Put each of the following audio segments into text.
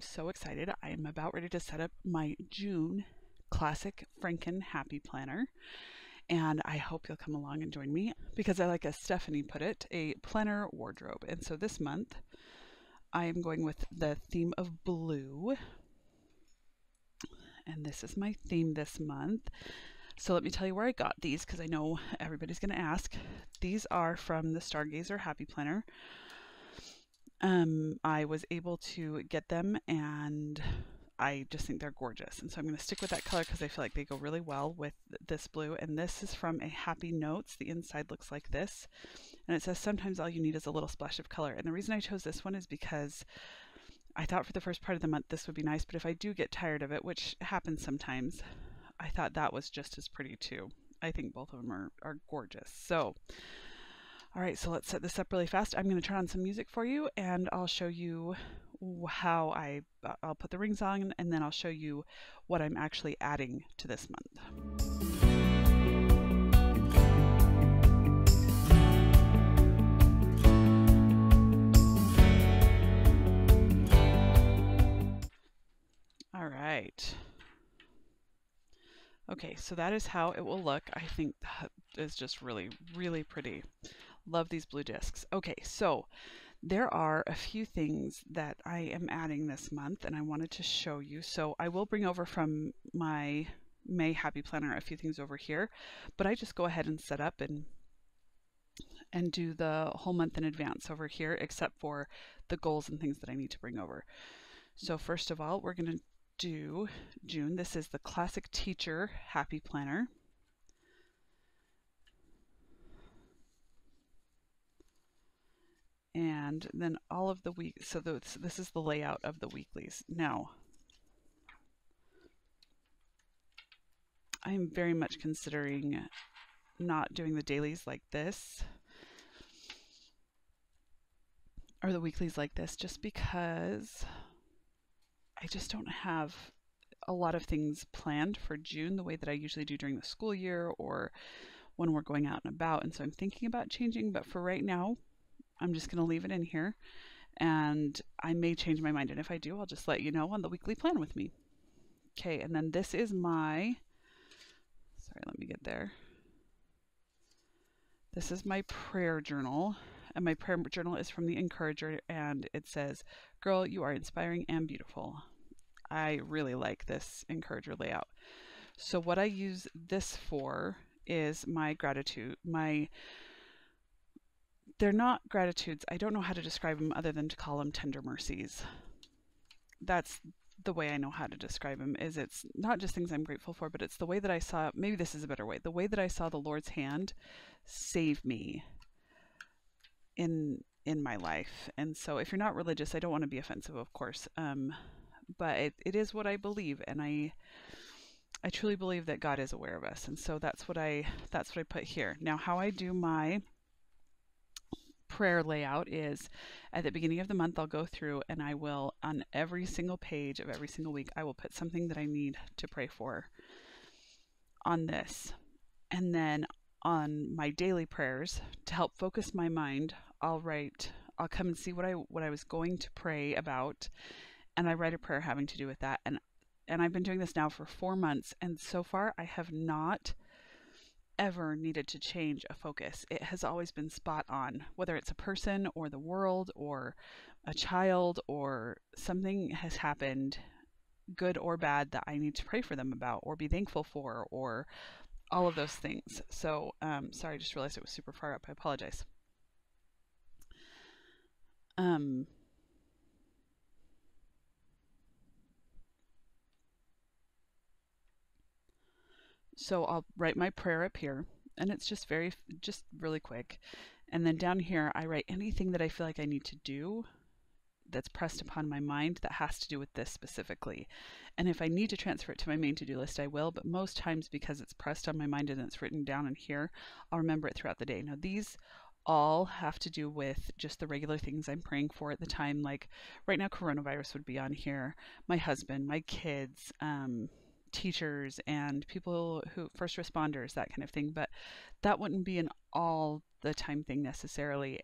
I'm so excited. I am about ready to set up my June classic Franken Happy Planner. And I hope you'll come along and join me because I like, as Stephanie put it, a planner wardrobe. And so this month, I am going with the theme of blue. And this is my theme this month. So let me tell you where I got these because I know everybody's going to ask. These are from the Stargazer Happy Planner. Um, I was able to get them and I just think they're gorgeous. And so I'm going to stick with that color because I feel like they go really well with this blue. And this is from a Happy Notes. The inside looks like this. And it says, sometimes all you need is a little splash of color. And the reason I chose this one is because I thought for the first part of the month this would be nice. But if I do get tired of it, which happens sometimes, I thought that was just as pretty too. I think both of them are, are gorgeous. So, all right, so let's set this up really fast. I'm going to turn on some music for you and I'll show you how I, uh, I'll put the rings on and then I'll show you what I'm actually adding to this month. All right. Okay, so that is how it will look. I think that is just really, really pretty. Love these blue discs. Okay, so there are a few things that I am adding this month and I wanted to show you. So I will bring over from my May Happy Planner a few things over here, but I just go ahead and set up and and do the whole month in advance over here, except for the goals and things that I need to bring over. So first of all, we're going to do June. This is the Classic Teacher Happy Planner. And then all of the week, so this, this is the layout of the weeklies. Now, I am very much considering not doing the dailies like this or the weeklies like this just because I just don't have a lot of things planned for June the way that I usually do during the school year or when we're going out and about. And so I'm thinking about changing, but for right now, I'm just going to leave it in here and I may change my mind. And if I do, I'll just let you know on the weekly plan with me. Okay, and then this is my, sorry, let me get there. This is my prayer journal and my prayer journal is from the Encourager, and it says, Girl, you are inspiring and beautiful. I really like this Encourager layout. So, what I use this for is my gratitude, my they're not gratitudes. I don't know how to describe them other than to call them tender mercies. That's the way I know how to describe them is it's not just things I'm grateful for, but it's the way that I saw maybe this is a better way. The way that I saw the Lord's hand save me in in my life. And so if you're not religious, I don't want to be offensive, of course. Um, but it, it is what I believe and I I truly believe that God is aware of us. And so that's what I that's what I put here. Now how I do my prayer layout is at the beginning of the month I'll go through and I will on every single page of every single week I will put something that I need to pray for on this. And then on my daily prayers to help focus my mind I'll write, I'll come and see what I what I was going to pray about, and I write a prayer having to do with that. And and I've been doing this now for four months, and so far I have not ever needed to change a focus. It has always been spot on, whether it's a person or the world or a child or something has happened, good or bad, that I need to pray for them about or be thankful for or all of those things. So, um, sorry, I just realized it was super far up. I apologize. Um, so I'll write my prayer up here and it's just very, just really quick. And then down here, I write anything that I feel like I need to do that's pressed upon my mind that has to do with this specifically. And if I need to transfer it to my main to do list, I will. But most times, because it's pressed on my mind and it's written down in here, I'll remember it throughout the day. Now, these all have to do with just the regular things I'm praying for at the time. Like right now, coronavirus would be on here, my husband, my kids, um, teachers, and people who, first responders, that kind of thing. But that wouldn't be an all the time thing necessarily.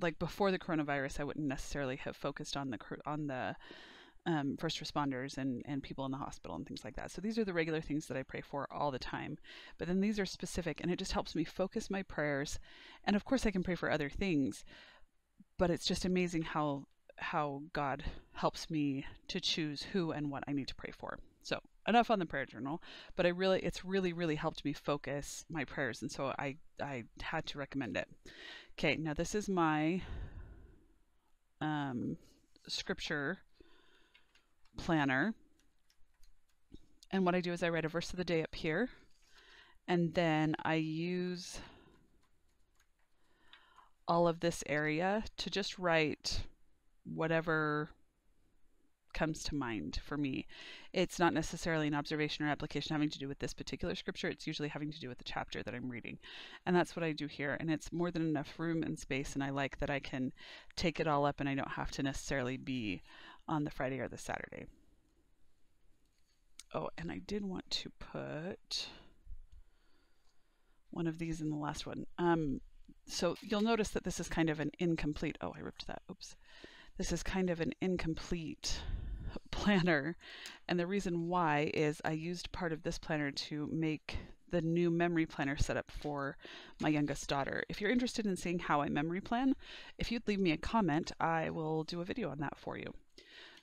like before the coronavirus, I wouldn't necessarily have focused on the on the um, first responders and, and people in the hospital and things like that. So these are the regular things that I pray for all the time. But then these are specific, and it just helps me focus my prayers. And of course, I can pray for other things, but it's just amazing how how God helps me to choose who and what I need to pray for. So enough on the prayer journal, but I really it's really really helped me focus my prayers, and so I I had to recommend it. Okay, now this is my um, scripture planner. And what I do is I write a verse of the day up here, and then I use all of this area to just write whatever comes to mind for me. It's not necessarily an observation or application having to do with this particular scripture. It's usually having to do with the chapter that I'm reading. And that's what I do here. And it's more than enough room and space. And I like that I can take it all up and I don't have to necessarily be on the Friday or the Saturday. Oh, and I did want to put one of these in the last one. Um, so you'll notice that this is kind of an incomplete, oh, I ripped that, oops. This is kind of an incomplete planner. And the reason why is I used part of this planner to make the new memory planner setup for my youngest daughter. If you're interested in seeing how I memory plan, if you'd leave me a comment, I will do a video on that for you.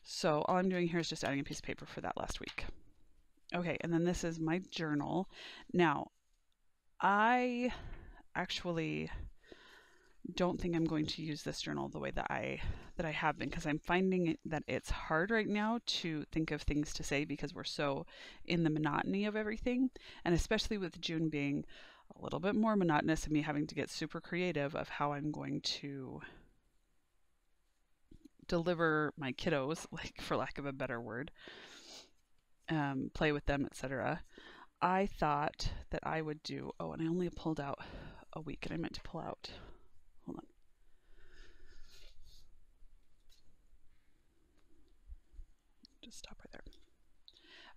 So all I'm doing here is just adding a piece of paper for that last week. Okay, and then this is my journal. Now, I actually don't think I'm going to use this journal the way that I that I have been because I'm finding that it's hard right now to think of things to say because we're so in the monotony of everything and especially with June being a little bit more monotonous and me having to get super creative of how I'm going to deliver my kiddos like for lack of a better word um, play with them etc I thought that I would do oh and I only pulled out a week and I meant to pull out Hold on. Just stop right there.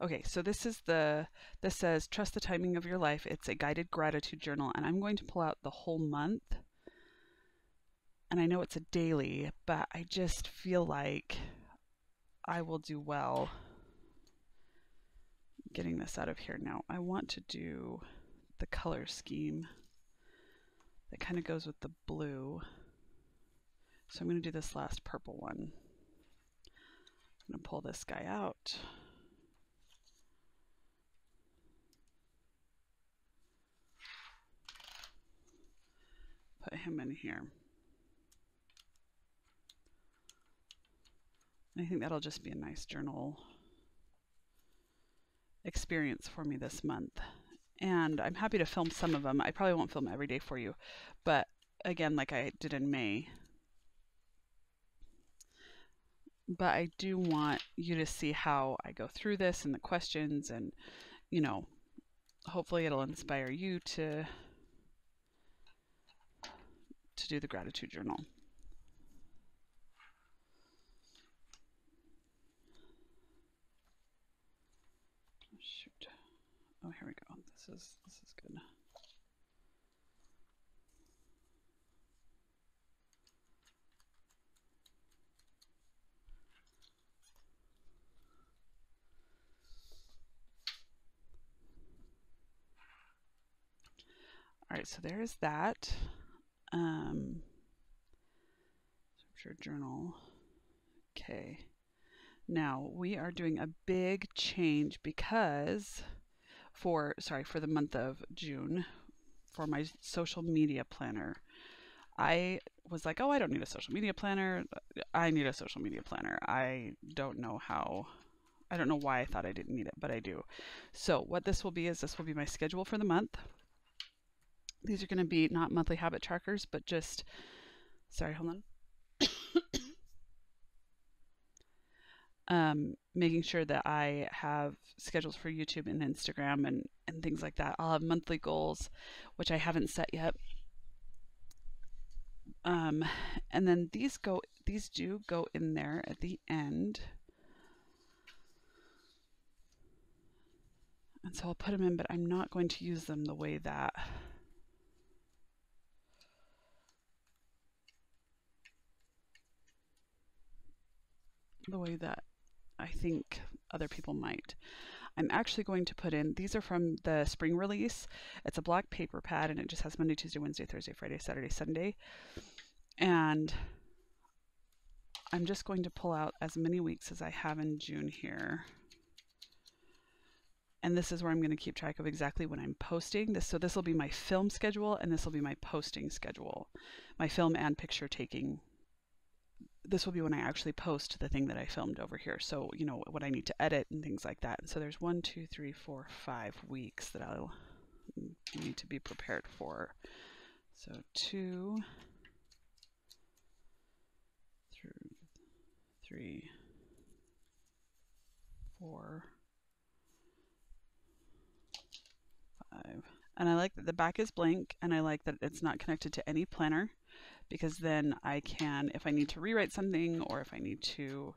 Okay, so this is the, this says, trust the timing of your life. It's a guided gratitude journal, and I'm going to pull out the whole month. And I know it's a daily, but I just feel like I will do well getting this out of here now. I want to do the color scheme that kind of goes with the blue. So I'm going to do this last purple one. I'm going to pull this guy out. Put him in here. I think that'll just be a nice journal experience for me this month and I'm happy to film some of them. I probably won't film every day for you, but again, like I did in May. But I do want you to see how I go through this and the questions, and you know, hopefully it'll inspire you to to do the gratitude journal. Shoot. Oh, here we go this is good. So there's that. Um, scripture journal. Okay. Now we are doing a big change because for sorry for the month of June for my social media planner. I was like, "Oh, I don't need a social media planner. I need a social media planner. I don't know how I don't know why I thought I didn't need it, but I do. So, what this will be is this will be my schedule for the month. These are going to be not monthly habit trackers, but just sorry, hold on. um, making sure that I have schedules for YouTube and Instagram and, and things like that. I'll have monthly goals, which I haven't set yet. Um, and then these go, these do go in there at the end. And so I'll put them in, but I'm not going to use them the way that the way that I think other people might. I'm actually going to put in, these are from the spring release. It's a black paper pad and it just has Monday, Tuesday, Wednesday, Thursday, Friday, Saturday, Sunday. And I'm just going to pull out as many weeks as I have in June here. And this is where I'm going to keep track of exactly when I'm posting this. So this will be my film schedule and this will be my posting schedule, my film and picture taking this will be when I actually post the thing that I filmed over here. So, you know, what I need to edit and things like that. So there's one, two, three, four, five weeks that I'll mm, need to be prepared for. So two through three, four, five. And I like that the back is blank and I like that it's not connected to any planner because then I can, if I need to rewrite something or if I need to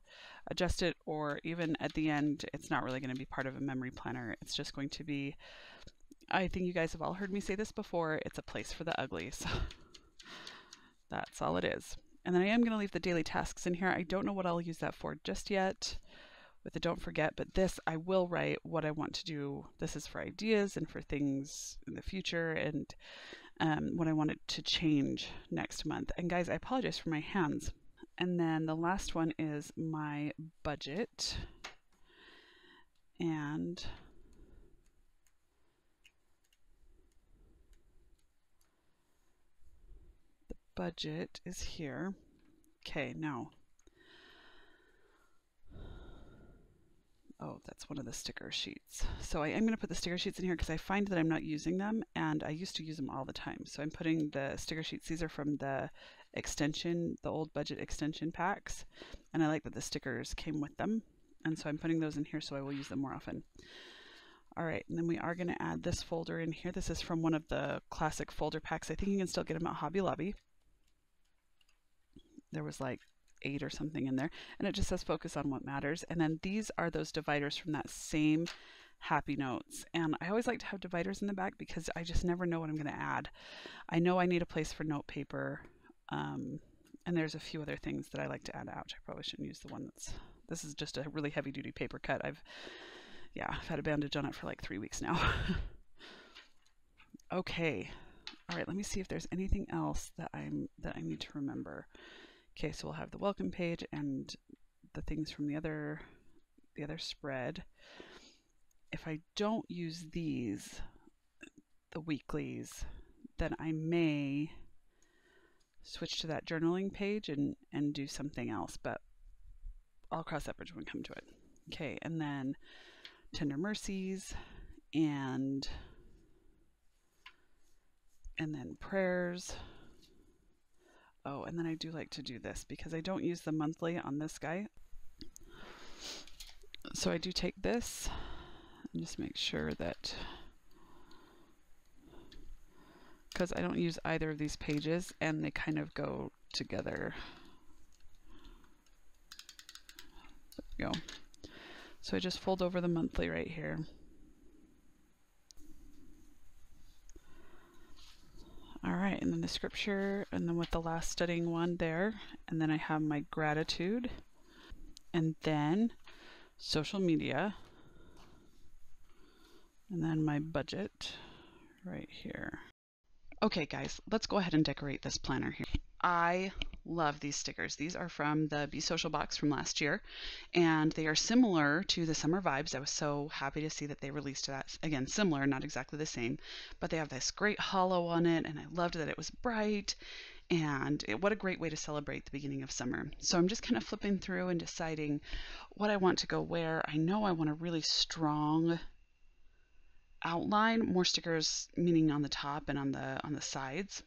adjust it, or even at the end, it's not really going to be part of a memory planner. It's just going to be, I think you guys have all heard me say this before, it's a place for the uglies. That's all it is. And then I am going to leave the daily tasks in here. I don't know what I'll use that for just yet with the don't forget, but this I will write what I want to do. This is for ideas and for things in the future and um, what I wanted to change next month. And guys, I apologize for my hands. And then the last one is my budget. And the budget is here. Okay, now Oh, that's one of the sticker sheets. So I am going to put the sticker sheets in here because I find that I'm not using them and I used to use them all the time. So I'm putting the sticker sheets. These are from the extension, the old budget extension packs. And I like that the stickers came with them. And so I'm putting those in here so I will use them more often. All right, and then we are going to add this folder in here. This is from one of the classic folder packs. I think you can still get them at Hobby Lobby. There was like eight or something in there. And it just says focus on what matters. And then these are those dividers from that same happy notes. And I always like to have dividers in the back because I just never know what I'm going to add. I know I need a place for note paper. Um, and there's a few other things that I like to add out. I probably shouldn't use the one that's, this is just a really heavy duty paper cut. I've, yeah, I've had a bandage on it for like three weeks now. okay. All right, let me see if there's anything else that I'm, that I need to remember. Okay, so we'll have the welcome page and the things from the other the other spread. If I don't use these, the weeklies, then I may switch to that journaling page and, and do something else, but I'll cross that bridge when we come to it. Okay, and then Tender Mercies and and then prayers. Oh, and then I do like to do this because I don't use the monthly on this guy. So I do take this and just make sure that because I don't use either of these pages and they kind of go together. There we go. So I just fold over the monthly right here. All right, and then the scripture, and then with the last studying one there, and then I have my gratitude, and then social media, and then my budget right here. Okay, guys, let's go ahead and decorate this planner here. I love these stickers. These are from the Be Social box from last year, and they are similar to the Summer Vibes. I was so happy to see that they released that. Again, similar, not exactly the same, but they have this great holo on it, and I loved that it was bright. And it, what a great way to celebrate the beginning of summer. So I'm just kind of flipping through and deciding what I want to go where. I know I want a really strong outline, more stickers meaning on the top and on the on the sides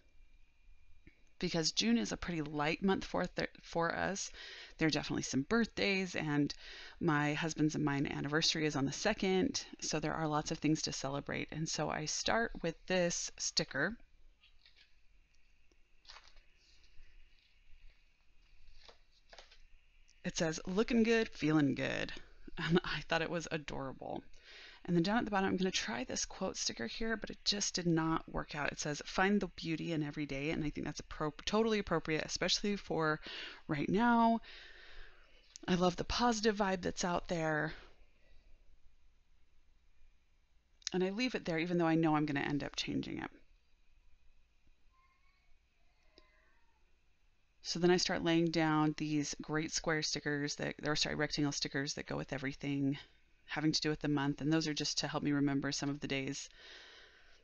because June is a pretty light month for th- for us. There are definitely some birthdays, and my husband's and mine anniversary is on the second, so there are lots of things to celebrate. And so I start with this sticker. It says, looking good, feeling good. And I thought it was adorable. And then down at the bottom, I'm going to try this quote sticker here, but it just did not work out. It says, find the beauty in every day. And I think that's appro- totally appropriate, especially for right now. I love the positive vibe that's out there. And I leave it there even though I know I'm going to end up changing it. So then I start laying down these great square stickers that, or sorry, rectangle stickers that go with everything having to do with the month. And those are just to help me remember some of the days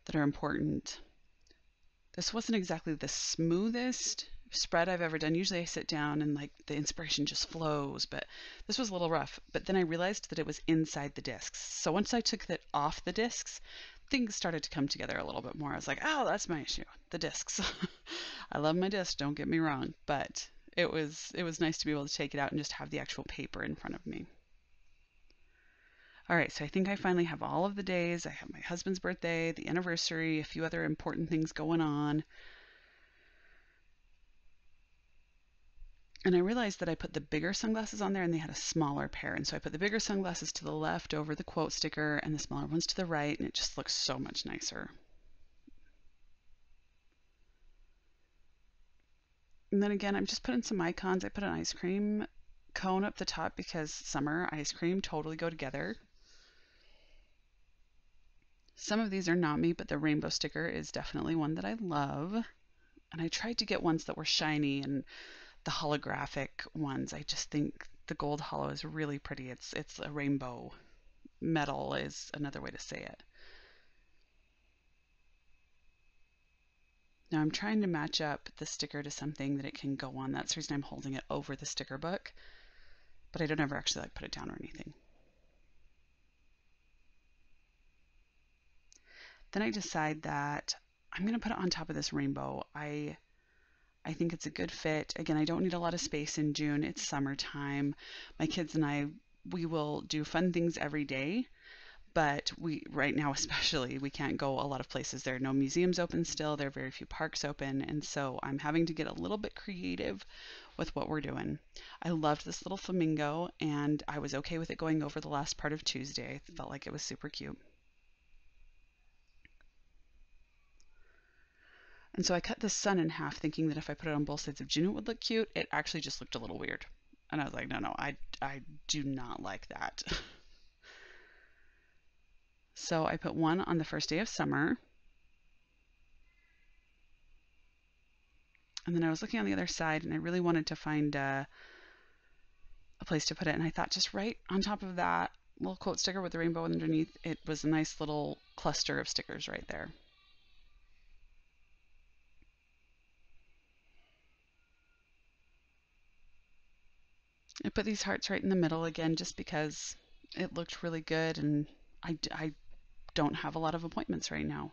that are important. This wasn't exactly the smoothest spread I've ever done. Usually I sit down and like the inspiration just flows, but this was a little rough. But then I realized that it was inside the discs. So once I took that off the discs, things started to come together a little bit more. I was like, oh, that's my issue, the discs. I love my discs, don't get me wrong, but it was it was nice to be able to take it out and just have the actual paper in front of me. All right, so I think I finally have all of the days. I have my husband's birthday, the anniversary, a few other important things going on. And I realized that I put the bigger sunglasses on there and they had a smaller pair. And so I put the bigger sunglasses to the left over the quote sticker and the smaller ones to the right, and it just looks so much nicer. And then again, I'm just putting some icons. I put an ice cream cone up the top because summer ice cream totally go together. Some of these are not me, but the rainbow sticker is definitely one that I love. And I tried to get ones that were shiny and the holographic ones. I just think the gold holo is really pretty. It's it's a rainbow metal is another way to say it. Now I'm trying to match up the sticker to something that it can go on. That's the reason I'm holding it over the sticker book. But I don't ever actually like put it down or anything. Then I decide that I'm going to put it on top of this rainbow. I I think it's a good fit. Again, I don't need a lot of space in June. It's summertime. My kids and I we will do fun things every day, but we right now especially we can't go a lot of places. There are no museums open still. There are very few parks open, and so I'm having to get a little bit creative with what we're doing. I loved this little flamingo, and I was okay with it going over the last part of Tuesday. I felt like it was super cute. And so I cut the sun in half thinking that if I put it on both sides of June it would look cute. It actually just looked a little weird. And I was like, no, no, I, I do not like that. so I put one on the first day of summer. And then I was looking on the other side and I really wanted to find uh, a place to put it. And I thought just right on top of that little quote sticker with the rainbow underneath, it was a nice little cluster of stickers right there. I put these hearts right in the middle again just because it looked really good and I, I don't have a lot of appointments right now.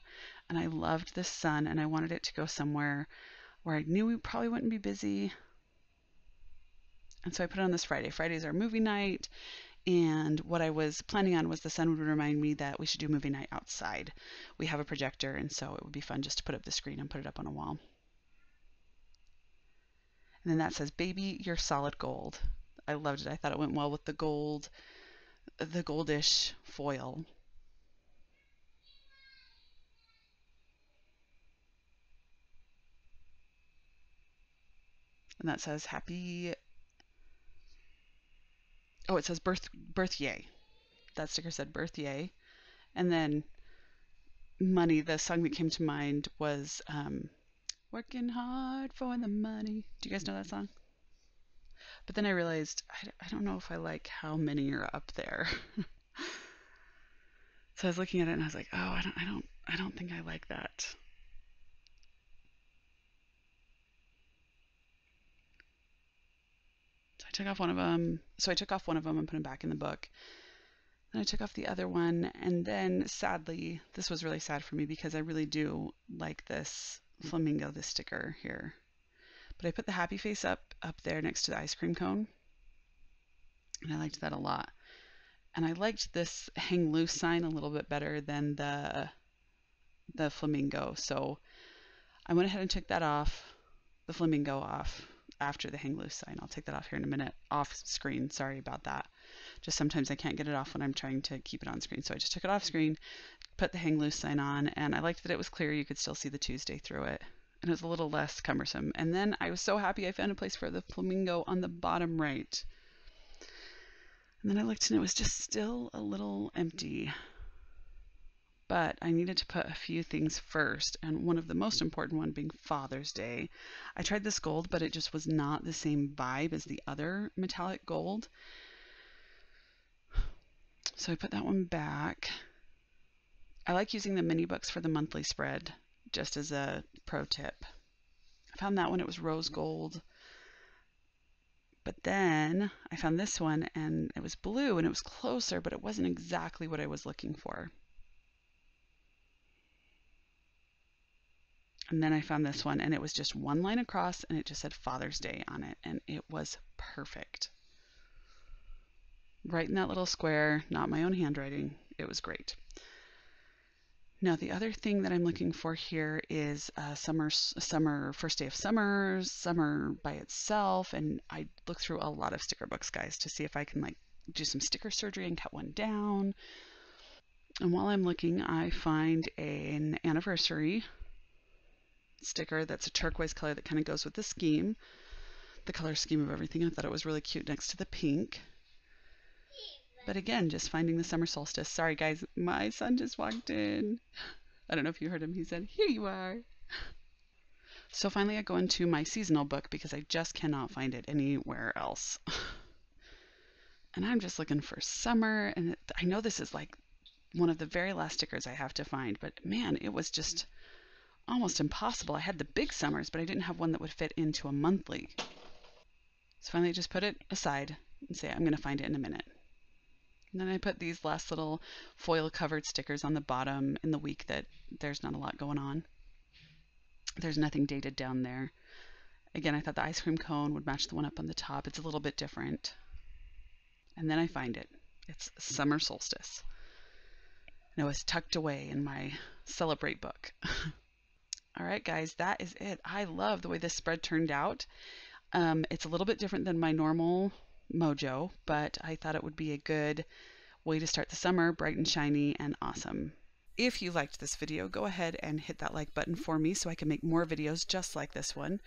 And I loved this sun and I wanted it to go somewhere where I knew we probably wouldn't be busy. And so I put it on this Friday. Fridays are movie night. And what I was planning on was the sun would remind me that we should do movie night outside. We have a projector, and so it would be fun just to put up the screen and put it up on a wall. And then that says, Baby, you're solid gold. I loved it. I thought it went well with the gold, the goldish foil. And that says happy. Oh, it says birth birth yay. That sticker said birth yay. And then money. The song that came to mind was um, "Working Hard for the Money." Do you guys know that song? But then I realized I, I don't know if I like how many are up there. so I was looking at it and I was like, oh, I don't, I don't, I don't think I like that. So I took off one of them. So I took off one of them and put them back in the book. Then I took off the other one, and then sadly, this was really sad for me because I really do like this flamingo, this sticker here. But I put the happy face up up there next to the ice cream cone. And I liked that a lot. And I liked this hang loose sign a little bit better than the the flamingo. So I went ahead and took that off, the flamingo off after the hang loose sign. I'll take that off here in a minute off screen. Sorry about that. Just sometimes I can't get it off when I'm trying to keep it on screen. So I just took it off screen, put the hang loose sign on, and I liked that it was clear. You could still see the Tuesday through it and was a little less cumbersome. And then I was so happy I found a place for the flamingo on the bottom right. And then I looked and it was just still a little empty. But I needed to put a few things first, and one of the most important one being Father's Day. I tried this gold, but it just was not the same vibe as the other metallic gold. So I put that one back. I like using the mini books for the monthly spread, just as a pro tip. I found that one, it was rose gold. But then I found this one and it was blue and it was closer, but it wasn't exactly what I was looking for. And then I found this one and it was just one line across and it just said Father's Day on it and it was perfect. Right in that little square, not my own handwriting. It was great. Now the other thing that I'm looking for here is uh, summer, summer, first day of summer, summer by itself, and I look through a lot of sticker books, guys, to see if I can like do some sticker surgery and cut one down. And while I'm looking, I find an anniversary sticker that's a turquoise color that kind of goes with the scheme, the color scheme of everything. I thought it was really cute next to the pink. But again, just finding the summer solstice. Sorry, guys, my son just walked in. I don't know if you heard him. He said, Here you are. So finally, I go into my seasonal book because I just cannot find it anywhere else. and I'm just looking for summer. And I know this is like one of the very last stickers I have to find, but man, it was just almost impossible. I had the big summers, but I didn't have one that would fit into a monthly. So finally, I just put it aside and say, I'm going to find it in a minute. And then I put these last little foil covered stickers on the bottom in the week that there's not a lot going on. There's nothing dated down there. Again, I thought the ice cream cone would match the one up on the top. It's a little bit different. And then I find it. It's summer solstice. And it was tucked away in my celebrate book. All right, guys, that is it. I love the way this spread turned out. Um, it's a little bit different than my normal mojo, but I thought it would be a good way to start the summer bright and shiny and awesome. If you liked this video, go ahead and hit that like button for me so I can make more videos just like this one.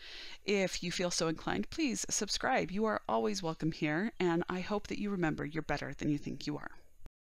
If you feel so inclined, please subscribe. You are always welcome here, and I hope that you remember you're better than you think you are.